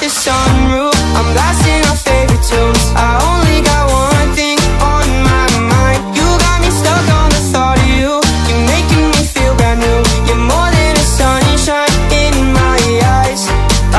the sunroof. I'm blasting